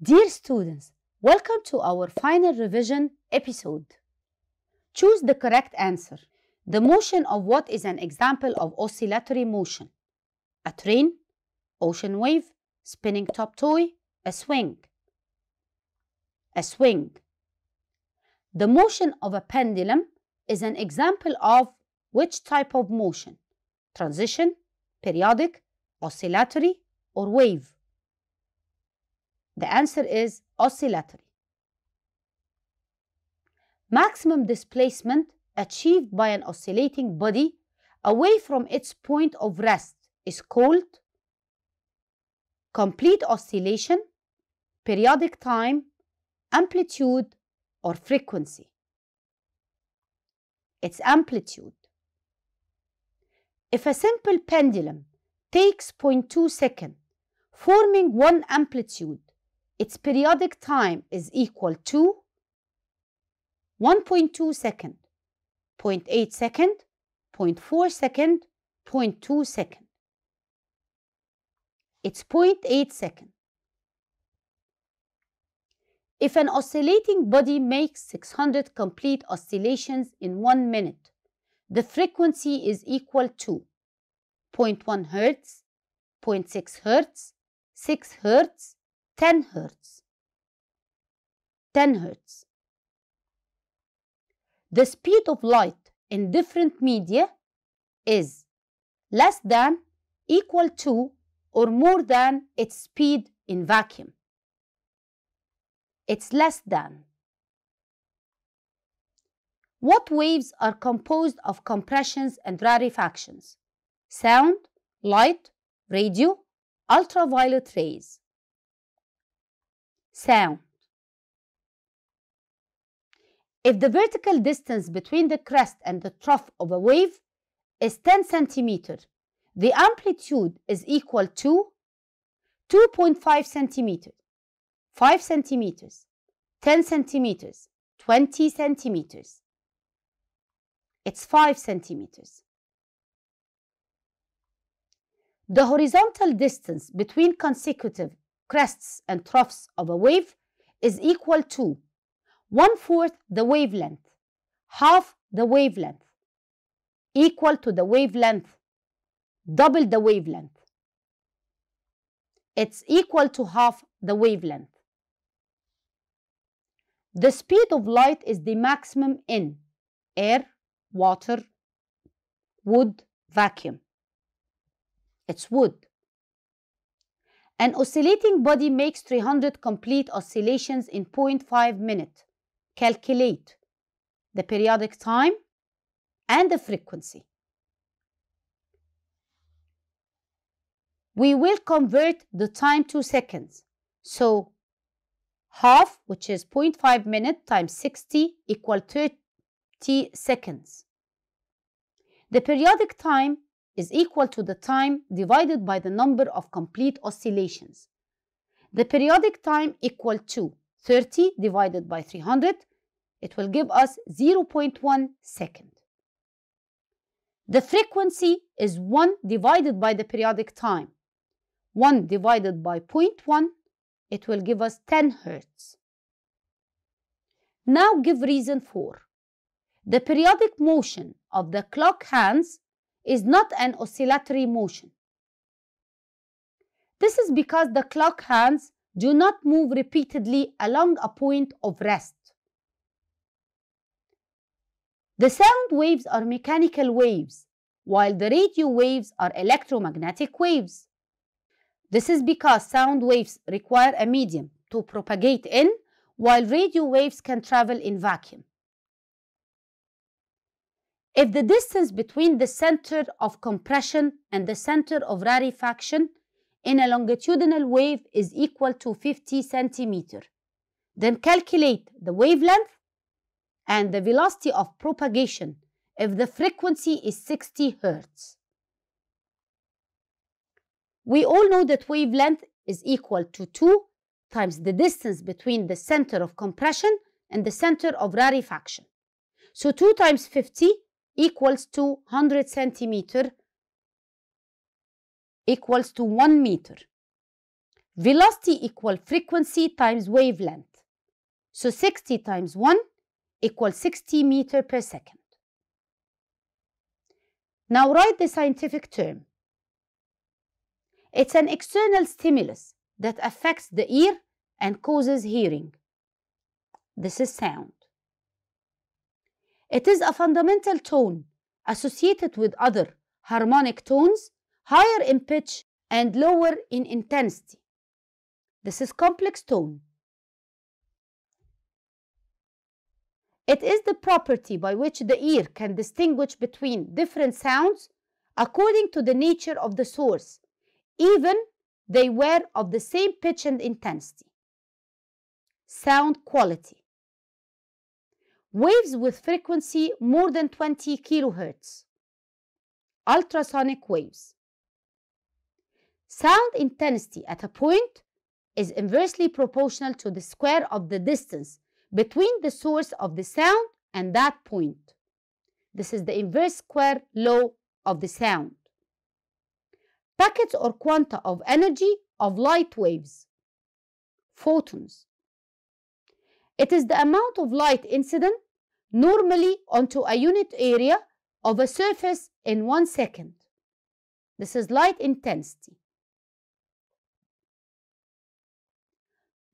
Dear students, welcome to our final revision episode. Choose the correct answer. The motion of what is an example of oscillatory motion? A train, ocean wave, spinning top toy, a swing. A swing. The motion of a pendulum is an example of which type of motion? Transition, periodic, oscillatory, or wave? The answer is oscillatory. Maximum displacement achieved by an oscillating body away from its point of rest is called complete oscillation, periodic time, amplitude, or frequency. It's amplitude. If a simple pendulum takes 0.2 second, forming one amplitude, its periodic time is equal to 1.2 second, 0.8 second, 0.4 second, 0.2 second. It's 0.8 second. If an oscillating body makes 600 complete oscillations in one minute, the frequency is equal to 0.1 Hertz, 0.6 Hertz, 6 Hertz, 10 Hertz. 10 Hertz. The speed of light in different media is less than, equal to, or more than its speed in vacuum. It's less than. What waves are composed of compressions and rarefactions? Sound, light, radio, ultraviolet rays. Sound. If the vertical distance between the crest and the trough of a wave is 10 centimeter, the amplitude is equal to 2.5 centimeters, 5 centimeters, 10 centimeters, 20 centimeters. It's 5 centimeters. The horizontal distance between consecutive crests and troughs of a wave is equal to one-fourth the wavelength, half the wavelength, equal to the wavelength, double the wavelength. It's equal to half the wavelength. The speed of light is the maximum in air, water, wood, vacuum. It's wood. An oscillating body makes 300 complete oscillations in 0.5 minute. Calculate the periodic time and the frequency. We will convert the time to seconds. So half, which is 0.5 minute times 60 equal 30 seconds. The periodic time is equal to the time divided by the number of complete oscillations. The periodic time equal to 30 divided by 300, it will give us 0.1 second. The frequency is 1 divided by the periodic time. 1 divided by 0.1, it will give us 10 Hertz. Now give reason for. The periodic motion of the clock hands is not an oscillatory motion. This is because the clock hands do not move repeatedly along a point of rest. The sound waves are mechanical waves, while the radio waves are electromagnetic waves. This is because sound waves require a medium to propagate in, while radio waves can travel in vacuum. If the distance between the center of compression and the center of rarefaction in a longitudinal wave is equal to 50 centimeter, then calculate the wavelength and the velocity of propagation if the frequency is 60 Hertz. We all know that wavelength is equal to 2 times the distance between the center of compression and the center of rarefaction. So 2 times 50 equals to 100 centimeter equals to 1 meter. Velocity equal frequency times wavelength. So 60 times 1 equals 60 meter per second. Now write the scientific term. It's an external stimulus that affects the ear and causes hearing. This is sound. It is a fundamental tone associated with other harmonic tones, higher in pitch and lower in intensity. This is complex tone. It is the property by which the ear can distinguish between different sounds according to the nature of the source, even they were of the same pitch and intensity. Sound quality. Waves with frequency more than 20 kilohertz. Ultrasonic waves. Sound intensity at a point is inversely proportional to the square of the distance between the source of the sound and that point. This is the inverse square law of the sound. Packets or quanta of energy of light waves. Photons. It is the amount of light incident normally onto a unit area of a surface in one second. This is light intensity.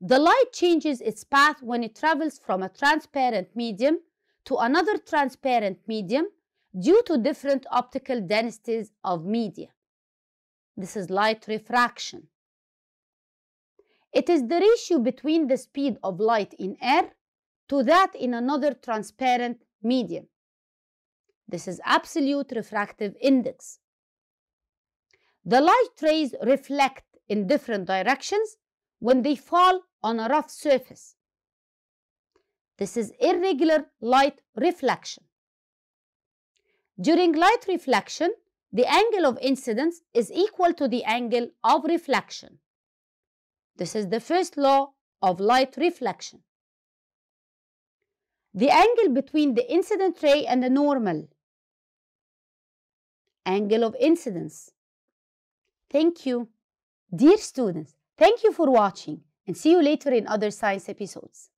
The light changes its path when it travels from a transparent medium to another transparent medium due to different optical densities of media. This is light refraction. It is the ratio between the speed of light in air to that in another transparent medium. This is absolute refractive index. The light rays reflect in different directions when they fall on a rough surface. This is irregular light reflection. During light reflection, the angle of incidence is equal to the angle of reflection. This is the first law of light reflection. The angle between the incident ray and the normal. Angle of incidence. Thank you. Dear students, thank you for watching and see you later in other science episodes.